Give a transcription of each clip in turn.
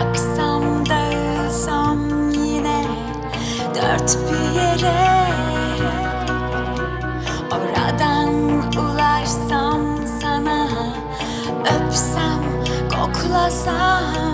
Yaksam dağılsam yine dört bir yere. Oradan ulaşsam sana öpsem koklasam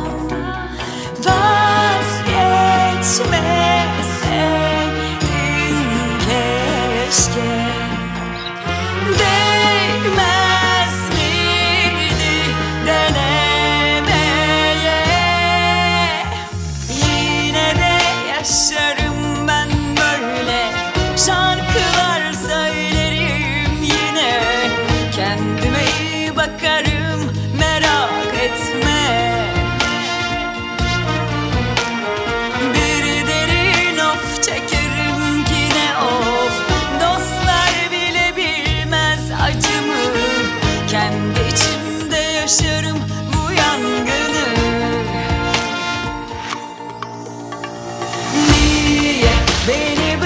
Kendi içimde yaşarım bu yangını. Niye beni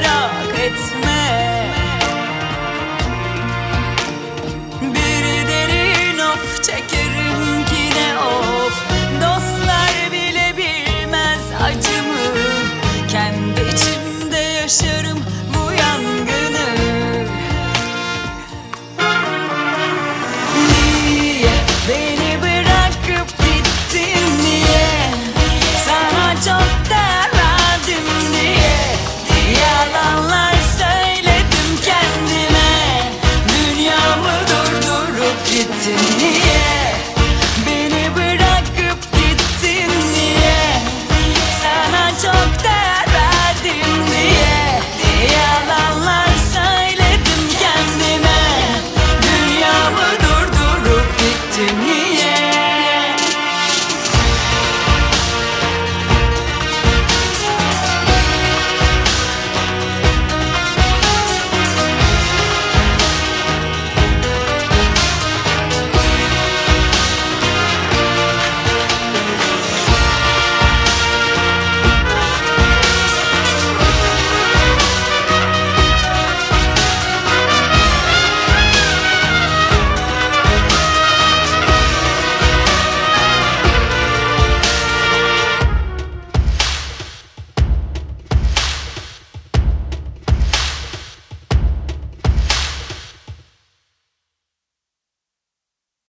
merak etme. Bir derin of çekin.